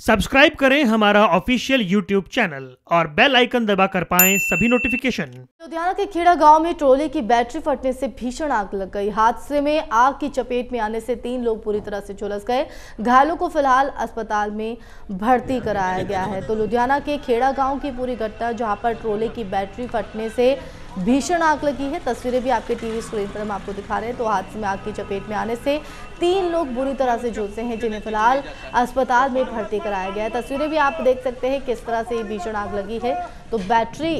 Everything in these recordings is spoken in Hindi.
सब्सक्राइब करें हमारा ऑफिशियल यूट्यूब चैनल और बेल आइकन दबाकर पाएँ सभी नोटिफिकेशन लुधियाना के खेड़ा गाँव में ट्रोले की बैटरी फटने से भीषण आग लग गई। हादसे में आग की चपेट में आने से तीन लोग पूरी तरह से झुलस गए। घायलों को फ़िलहाल अस्पताल में भर्ती कराया गया है। तो लुधियाना के खेड़ा गाँव की पूरी घटना, जहाँ पर ट्रोले की बैटरी फटने से भीषण आग लगी है। तस्वीरें भी आपके टीवी स्क्रीन पर हम आपको दिखा रहे हैं। तो हादसे में आग की चपेट में आने से तीन लोग बुरी तरह से झुलसे हैं, जिन्हें फ़िलहाल अस्पताल में भर्ती कराया गया है। तस्वीरें भी आप देख सकते हैं किस तरह से भीषण आग लगी है। तो बैटरी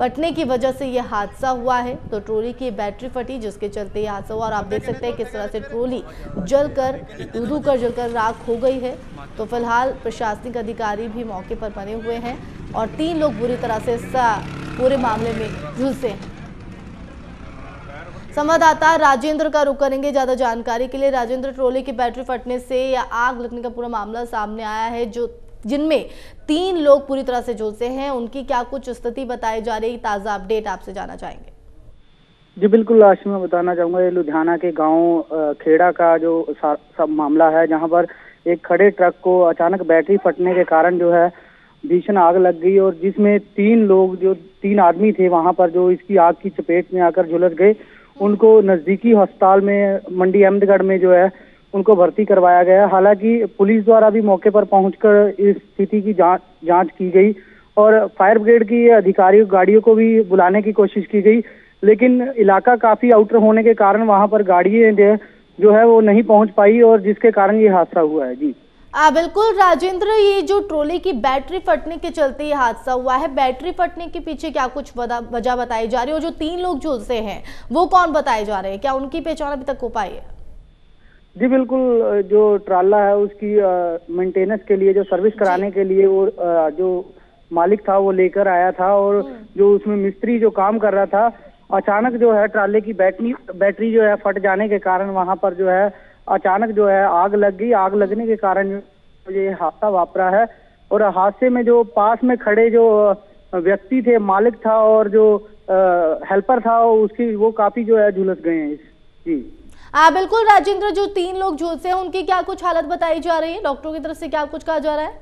फटने की वजह से यह हादसा हुआ है। तो ट्रोली की बैटरी फटी, जिसके चलते यह हादसा हुआ। और आप देख सकते हैं किस तरह से ट्रोली जलकर दूधू कर जलकर राख हो गई है। तो फ़िलहाल प्रशासनिक अधिकारी भी मौके पर बने हुए हैं। और तीन लोग बुरी तरह से पूरे मामले में झुलसे हैं संवाददाता राजेंद्र का रुख करेंगे ज़्यादा जानकारी के लिए। राजेंद्र, ट्रोले की बैटरी फटने से या आग लगने का पूरा मामला सामने आया है, जो जिनमें तीन लोग पूरी तरह से झुलसे हैं। उनकी क्या कुछ स्थिति बताई जा रही, ताज़ा अपडेट आपसे जाना चाहेंगे। जी, बिल्कुल आशी मैं बताना चाहूँगा, ये लुधियाना के गाँव खेड़ा का जो सब मामला है, जहाँ पर एक खड़े ट्रक को अचानक बैटरी फटने के कारण जो है भीषण आग लग गई और जिसमें तीन लोग, जो तीन आदमी थे वहाँ पर जो इसकी आग की चपेट में आकर झुलस गए, उनको नजदीकी अस्पताल में, मंडी अहमदगढ़ में जो है, उनको भर्ती करवाया गया। हालाँकि पुलिस द्वारा भी मौके पर पहुंचकर इस स्थिति की जाँच की गई और फायर ब्रिगेड की अधिकारियों गाड़ियों को भी बुलाने की कोशिश की गई, लेकिन इलाका काफ़ी आउटर होने के कारण वहाँ पर गाड़ियाँ जो है वो नहीं पहुँच पाई और जिसके कारण ये हादसा हुआ है। जी। आ, बिल्कुल राजेंद्र ये जो ट्रोली की बैटरी फटने के चलते ये हादसा हुआ है बैटरी फटने के पीछे क्या कुछ वजह बताई जा रही है? और जो तीन लोग झुलसे हैं वो कौन बताए जा रहे हैं? क्या उनकी पहचान अभी तक हो पाई है? जी बिल्कुल जो ट्राला है उसकी मेंटेनेंस के लिए जो सर्विस कराने के लिए वो आ, जो मालिक था वो लेकर आया था और हम्म। जो उसमें मिस्त्री जो काम कर रहा था अचानक जो है ट्राले की बैटरी बैटरी जो है फट जाने के कारण वहाँ पर जो है अचानक जो है आग लग गई। आग लगने के कारण ये हादसा वापरा है और हादसे में जो पास में खड़े जो व्यक्ति थे मालिक था और जो आ, हेल्पर था उसकी वो काफ़ी जो है झुलस गए हैं। जी। आ, बिल्कुल राजेंद्र जो तीन लोग झुलसे हैं उनकी क्या कुछ हालत बताई जा रही है? डॉक्टरों की तरफ़ से क्या कुछ कहा जा रहा है?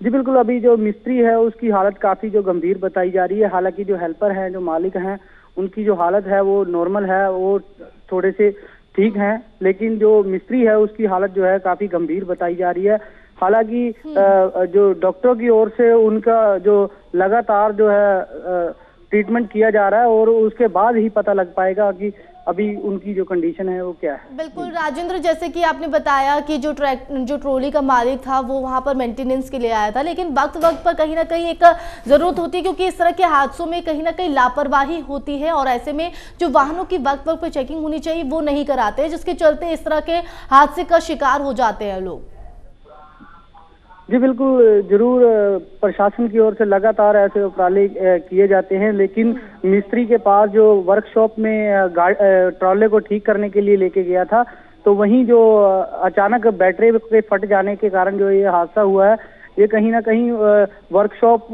जी बिल्कुल अभी जो मिस्त्री है उसकी हालत काफ़ी जो गंभीर बताई जा रही है। हालाँकि जो हेल्पर हैं जो मालिक हैं उनकी जो हालत है वो नॉर्मल है वो थोड़े से ठीक हैं लेकिन जो मिस्त्री है उसकी हालत जो है काफ़ी गंभीर बताई जा रही है हालाँकि हम्म। जो डॉक्टरों की ओर से उनका जो लगातार जो है ट्रीटमेंट किया जा रहा है और उसके बाद ही पता लग पाएगा कि अभी उनकी जो कंडीशन है, वो क्या है? बिल्कुल, राजेंद्र, जैसे कि आपने बताया कि जो ट्रैक, जो ट्रोली का मालिक था, वो वहाँ पर मेंटेनेंस के लिए आया था, लेकिन वक्त वक्त पर कहीं ना कहीं एक ज़रूरत होती है, क्योंकि इस तरह के हादसों में कहीं ना कहीं लापरवाही होती है, और ऐसे में जो वाहनों की वक्त वक्त पर चेकिंग होनी चाहिए, वो नहीं कराते, जिसके चलते इस तरह के हादसे का शिकार हो जाते हैं लोग। जी, बिल्कुल, ज़रूर, प्रशासन की ओर से लगातार ऐसे उपराले किए जाते हैं, लेकिन मिस्त्री के पास जो वर्कशॉप में ट्रॉले को ठीक करने के लिए लेके गया था तो वहीं जो अचानक बैटरी के फट जाने के कारण जो ये हादसा हुआ है ये कहीं ना कहीं वर्कशॉप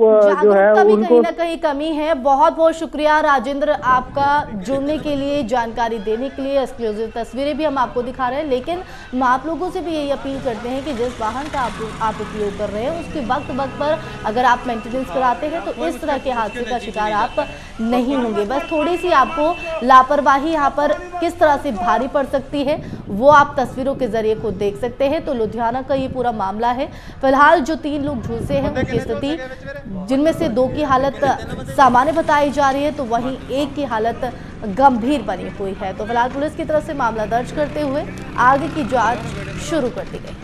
जो है उनको कहीं ना कहीं कमी है। बहुत बहुत शुक्रिया राजेंद्र आपका जुड़ने के लिए जानकारी देने के लिए। एक्सक्लूसिव तस्वीरें भी हम आपको दिखा रहे हैं। लेकिन हम आप लोगों से भी यही अपील करते हैं कि जिस वाहन का आप आप उपयोग कर रहे हैं उसके वक्त वक्त पर अगर आप मेंटेनेंस कराते हैं तो इस तरह के हादसे का शिकार आप नहीं होंगे। बस थोड़ी सी आपको लापरवाही यहाँ पर किस तरह से भारी पड़ सकती है वो आप तस्वीरों के ज़रिए खुद देख सकते हैं। तो लुधियाना का ये पूरा मामला है। फ़िलहाल जो तीन लोग झुलसे हैं उनकी स्थिति जिनमें से दो की हालत सामान्य बताई जा रही है तो वहीं एक की हालत गंभीर बनी हुई है। तो फ़िलहाल पुलिस की तरफ़ से मामला दर्ज करते हुए आगे की जाँच शुरू कर दी गई।